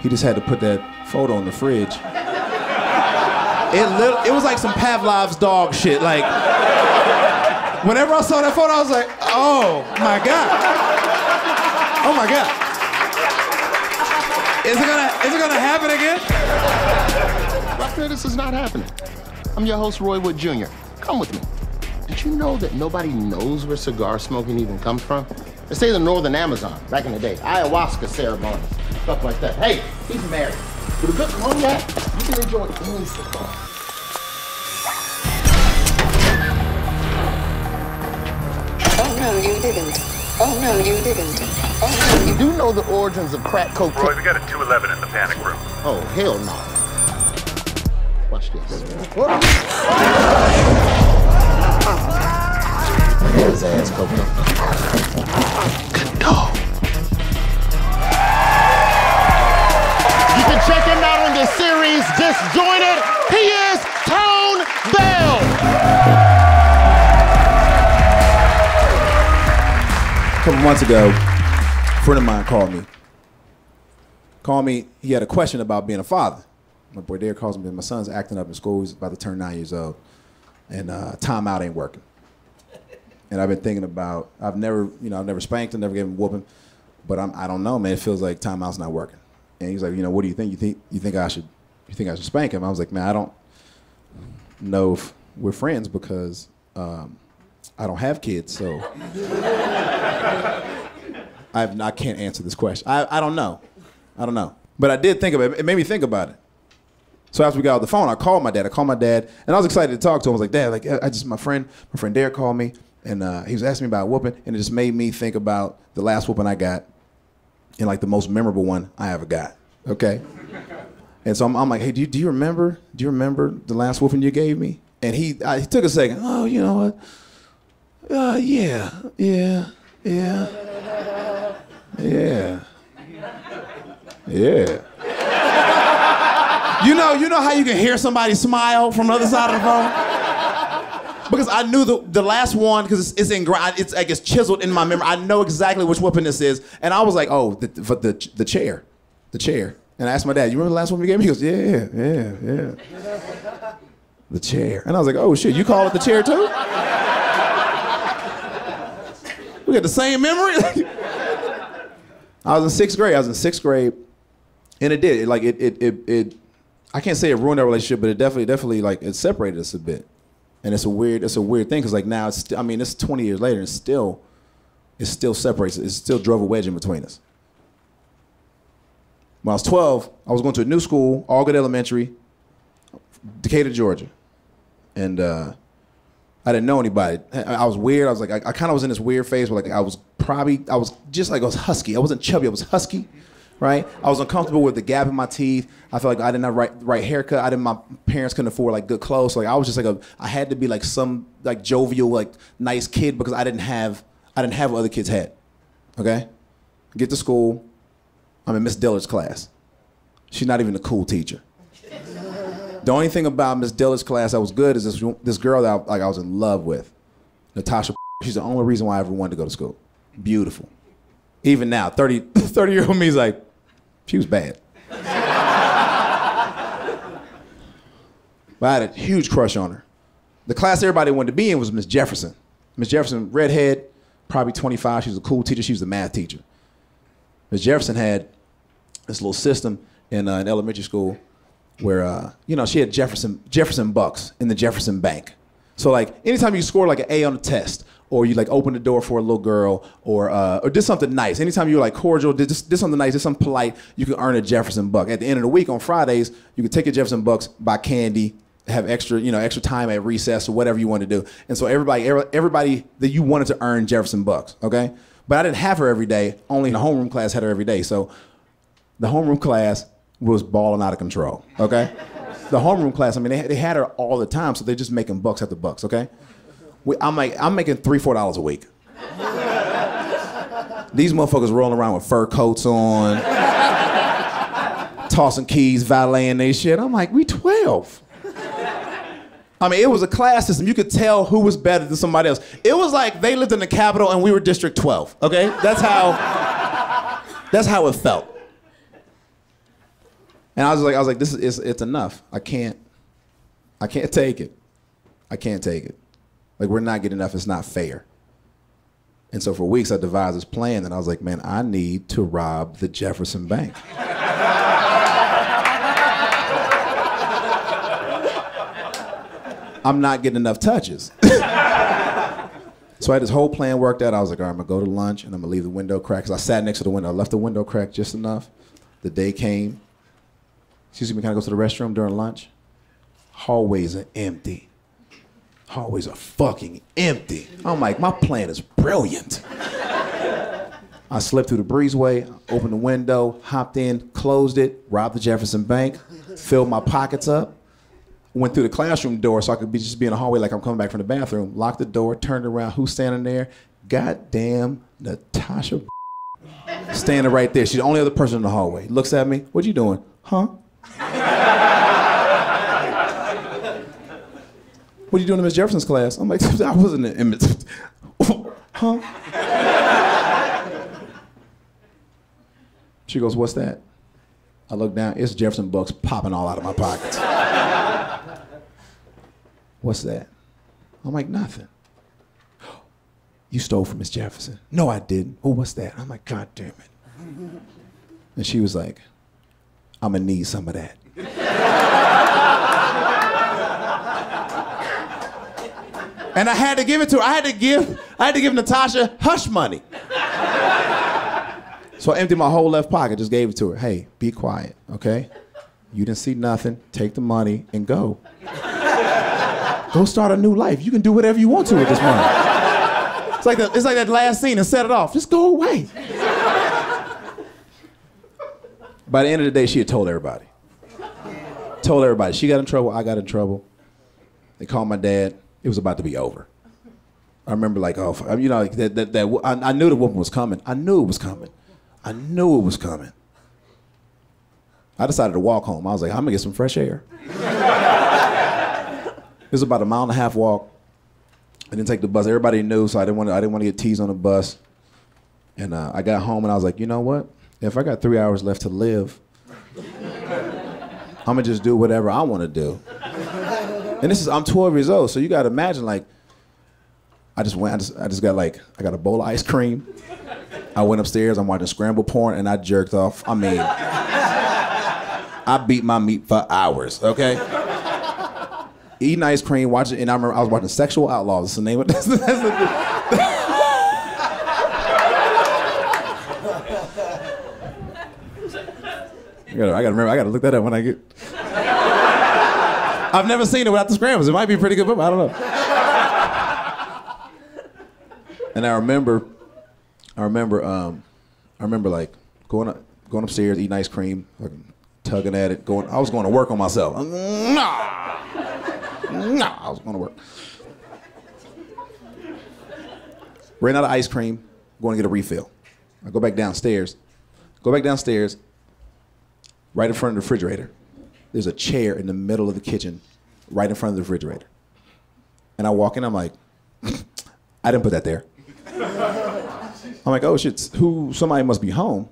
he just had to put that photo on the fridge. It, lit- it was like some Pavlov's dog shit. Like, whenever I saw that photo, I was like, oh my God. Oh my God. Is it gonna, is it gonna happen again? Rockner, this is not happening. I'm your host, Roy Wood Jr. Come with me. Did you know that nobody knows where cigar smoking even comes from? They say the northern Amazon, back in the day, ayahuasca ceremonies, stuff like that. Hey, he's married. With a good cognac, you can enjoy any cigar. Oh no, you didn't. Oh no, you didn't. Oh no, you You do know the origins of crack cocaine? Roy, we got a 211 in the panic room. Oh, hell no. Watch this. Months ago, a friend of mine called me. Called me, he had a question about being a father. My boy Derek calls me, my son's acting up in school, he's about to turn nine years old, and uh, timeout ain't working. And I've been thinking about, I've never, you know, I've never spanked him, never gave him whooping, but I'm, I don't know, man, it feels like timeout's not working. And he's like, you know, what do you think? You think, you think I should, you think I should spank him? I was like, man, I don't know if we're friends because um, I don't have kids, so. I've, I can't answer this question. I, I don't know. I don't know. But I did think about it. It made me think about it. So after we got off the phone, I called my dad. I called my dad, and I was excited to talk to him. I was like, Dad, like I just my friend, my friend Derek called me, and uh, he was asking me about whooping, and it just made me think about the last whooping I got, and like the most memorable one I ever got. Okay. And so I'm, I'm like, Hey, do you, do you remember? Do you remember the last whooping you gave me? And he I, he took a second. Oh, you know what? Uh, yeah, yeah, yeah, yeah, yeah. You know, you know how you can hear somebody smile from the other side of the phone? Because I knew the, the last one, because it's, it's it's like it's chiseled in my memory. I know exactly which weapon this is, and I was like, oh, the the, the, the chair, the chair. And I asked my dad, you remember the last one we gave me? He goes, yeah, yeah, yeah. The chair. And I was like, oh shit, you call it the chair too? We got the same memory. I was in sixth grade. I was in sixth grade, and it did. It, like it, it, it, it. I can't say it ruined our relationship, but it definitely, definitely, like it separated us a bit. And it's a weird, it's a weird thing because like now it's. I mean, it's 20 years later, and still, it still separates. It still drove a wedge in between us. When I was 12, I was going to a new school, Allgood Elementary, Decatur, Georgia, and. uh I didn't know anybody. I was weird. I was like, I, I kind of was in this weird phase where like I was probably, I was just like I was husky. I wasn't chubby. I was husky, right? I was uncomfortable with the gap in my teeth. I felt like I didn't have right right haircut. I didn't. My parents couldn't afford like good clothes. So, like I was just like a. I had to be like some like jovial like nice kid because I didn't have I didn't have what other kids had. Okay, get to school. I'm in Miss Dillard's class. She's not even a cool teacher. The only thing about Miss Dillard's class that was good is this this girl that I, like I was in love with, Natasha. She's the only reason why I ever wanted to go to school. Beautiful. Even now, 30, 30 year old me's like, she was bad. but I had a huge crush on her. The class everybody wanted to be in was Miss Jefferson. Miss Jefferson, redhead, probably 25. She was a cool teacher. She was a math teacher. Miss Jefferson had this little system in, uh, in elementary school where uh, you know she had Jefferson Jefferson bucks in the Jefferson Bank. So like anytime you score like an A on a test, or you like open the door for a little girl, or uh, or did something nice. Anytime you're like cordial, did, did something nice, did something polite, you can earn a Jefferson buck. At the end of the week on Fridays, you can take your Jefferson bucks, buy candy, have extra you know extra time at recess or whatever you want to do. And so everybody everybody that you wanted to earn Jefferson bucks, okay. But I didn't have her every day. Only the homeroom class had her every day. So the homeroom class was balling out of control. Okay, the homeroom class. I mean, they, they had her all the time, so they're just making bucks after bucks. Okay, we, I'm like, I'm making three, four dollars a week. These motherfuckers rolling around with fur coats on, tossing keys, valeting they shit. I'm like, we 12. I mean, it was a class system. You could tell who was better than somebody else. It was like they lived in the capital and we were District 12. Okay, that's how. That's how it felt. And I was like, I was like, this is it's, it's enough. I can't, I can't take it. I can't take it. Like we're not getting enough. It's not fair. And so for weeks I devised this plan, and I was like, man, I need to rob the Jefferson Bank. I'm not getting enough touches. So I had this whole plan worked out. I was like, all right, I'm gonna go to lunch and I'm gonna leave the window cracked. Cause I sat next to the window. I left the window cracked just enough. The day came. Excuse me, can I go to the restroom during lunch? Hallways are empty. Hallways are fucking empty. I'm like, my plan is brilliant. I slipped through the breezeway, opened the window, hopped in, closed it, robbed the Jefferson Bank, filled my pockets up, went through the classroom door so I could be just be in the hallway like I'm coming back from the bathroom. Locked the door, turned around. Who's standing there? Goddamn Natasha. Standing right there. She's the only other person in the hallway. Looks at me. What you doing? Huh? What are you doing in Miss Jefferson's class? I'm like, I wasn't in Miss. huh? She goes, what's that? I look down. It's Jefferson bucks popping all out of my pockets. What's that? I'm like, nothing. You stole from Miss Jefferson. No, I didn't. Oh, what's that? I'm like, God damn it. And she was like, I'm gonna need some of that. And I had to give it to her. I had to give, I had to give Natasha hush money. So I emptied my whole left pocket, just gave it to her. Hey, be quiet, okay? You didn't see nothing. Take the money and go. Go start a new life. You can do whatever you want to with this money. It's like, the, it's like that last scene and set it off. Just go away. By the end of the day, she had told everybody. Told everybody. She got in trouble. I got in trouble. They called my dad. It was about to be over. I remember like, oh, you know, that, that, that I, I knew the woman was coming. I knew it was coming. I knew it was coming. I decided to walk home. I was like, I'm gonna get some fresh air. It was about a mile and a half walk. I didn't take the bus. Everybody knew, so I didn't want to. I didn't want to get teased on the bus. And uh, I got home and I was like, you know what? If I got three hours left to live, I'm gonna just do whatever I want to do. And this is I'm 12 years old, so you gotta imagine like. I just went. I just, I just got like I got a bowl of ice cream. I went upstairs. I'm watching scramble porn and I jerked off. I mean, I beat my meat for hours. Okay eating ice cream, watching, and I remember I was watching Sexual Outlaws. That's the name of this. That's the, I gotta, I gotta remember. I gotta look that up when I get. I've never seen it without the scrambles. It might be a pretty good book. I don't know. and I remember, I remember, um, I remember like going up, going upstairs, eating ice cream, like, tugging at it, going. I was going to work on myself. Nah. No, I was going to work. Ran out of ice cream, going to get a refill. I go back downstairs. Go back downstairs, right in front of the refrigerator. There's a chair in the middle of the kitchen, right in front of the refrigerator. And I walk in, I'm like, I didn't put that there. I'm like, oh shit, who somebody must be home.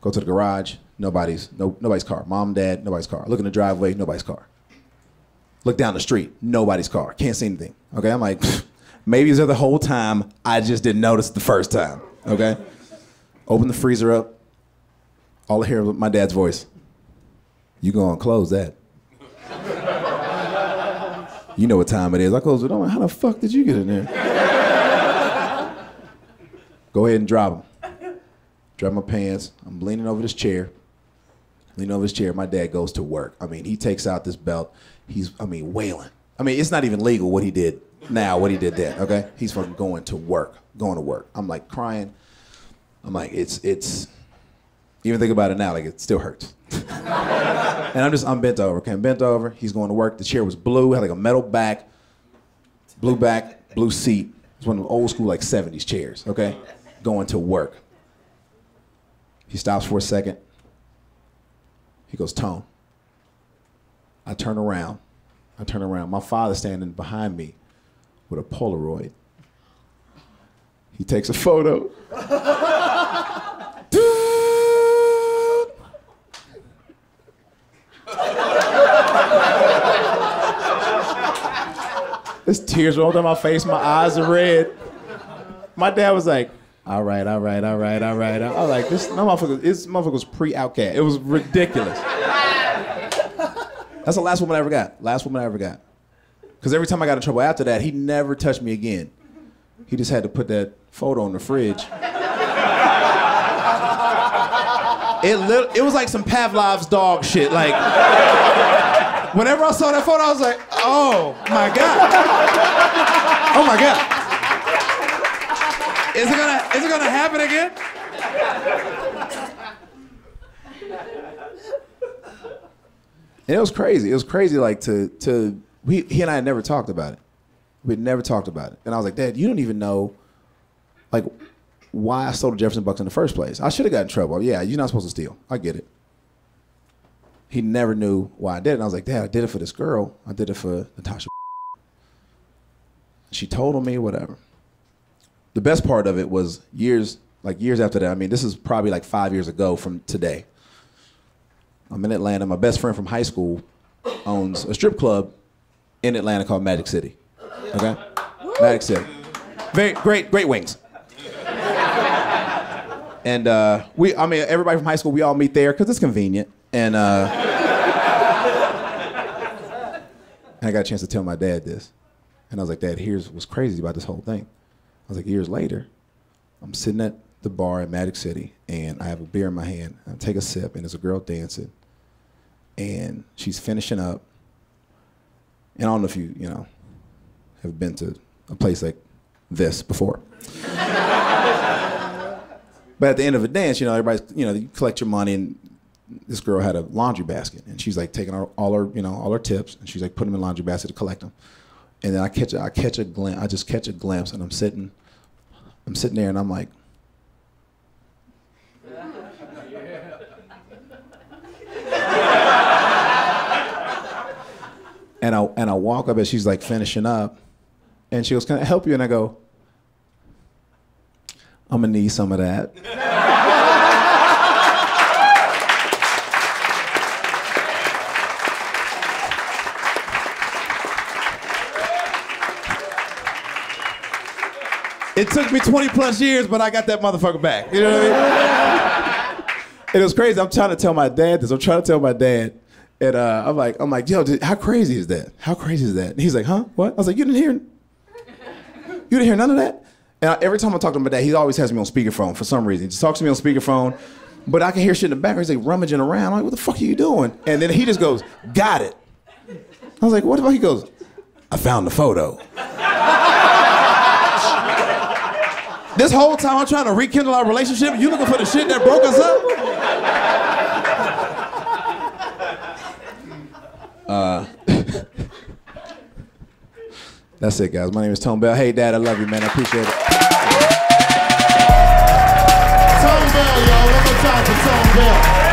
Go to the garage, nobody's no nobody's car. Mom, dad, nobody's car. Look in the driveway, nobody's car. Look down the street, nobody's car. Can't see anything. Okay, I'm like, maybe it's there the whole time. I just didn't notice the first time. Okay, open the freezer up. All I hear my dad's voice. You gonna close that? you know what time it is. I close it. I'm how the fuck did you get in there? Go ahead and drop them. Drop my pants. I'm leaning over this chair. Leaning over this chair. My dad goes to work. I mean, he takes out this belt he's I mean wailing. I mean it's not even legal what he did now, what he did then. Okay, he's fucking going to work, going to work. I'm like crying. I'm like it's it's. Even think about it now, like it still hurts. and I'm just I'm bent over. Okay, I'm bent over. He's going to work. The chair was blue, had like a metal back, blue back, blue seat. It's one of the old school like 70s chairs. Okay, going to work. He stops for a second. He goes, Tone. I turn around. I turn around. My father's standing behind me with a Polaroid. He takes a photo. There's tears rolled down my face. My eyes are red. My dad was like, all right, all right, all right, all right. I was like, this no motherfucker, this motherfucker was pre-outcast. It was ridiculous. That's the last woman I ever got. Last woman I ever got. Because every time I got in trouble after that, he never touched me again. He just had to put that photo in the fridge. It, it was like some Pavlov's dog shit. Like, whenever I saw that photo, I was like, oh my God. Oh my God. Is it gonna, is it gonna happen again? And it was crazy. It was crazy, like to to we he and I had never talked about it. We'd never talked about it. And I was like, Dad, you don't even know like why I stole the Jefferson Bucks in the first place. I should have got in trouble. Yeah, you're not supposed to steal. I get it. He never knew why I did it. And I was like, Dad, I did it for this girl. I did it for Natasha. She told on me, whatever. The best part of it was years, like years after that. I mean, this is probably like five years ago from today. I'm in Atlanta. My best friend from high school owns a strip club in Atlanta called Magic City. Okay? Magic City. Very great, great wings. And uh, we, I mean, everybody from high school, we all meet there because it's convenient. And, uh, I got a chance to tell my dad this. And I was like, Dad, here's what's crazy about this whole thing. I was like, years later, I'm sitting at the bar in Magic City, and I have a beer in my hand. I take a sip, and there's a girl dancing, and she's finishing up. And I don't know if you, you know, have been to a place like this before. But at the end of a dance, you know, everybody's, you know, you collect your money, and this girl had a laundry basket, and she's like taking all, all her, you know, all her tips, and she's like putting them in laundry basket to collect them. And then I catch, I catch a glimpse, I just catch a glimpse, and I'm sitting, I'm sitting there, and I'm like, and I and I walk up, and she's like finishing up, and she goes, "Can I help you?" And I go, "I'm gonna need some of that." It took me 20 plus years, but I got that motherfucker back. You know what I mean? it was crazy. I'm trying to tell my dad this. I'm trying to tell my dad. And uh, I'm like, I'm like, yo, how crazy is that? How crazy is that? And he's like, huh? What? I was like, you didn't hear, you didn't hear none of that? And I, every time I talk to my dad, he always has me on speakerphone for some reason. He just talks to me on speakerphone, but I can hear shit in the background. He's like rummaging around. I'm like, what the fuck are you doing? And then he just goes, got it. I was like, what fuck? He goes, I found the photo. This whole time I'm trying to rekindle our relationship, you looking for the shit that broke us up? Uh, that's it, guys. My name is Tone Bell. Hey, Dad, I love you, man. I appreciate it. Time for Bell.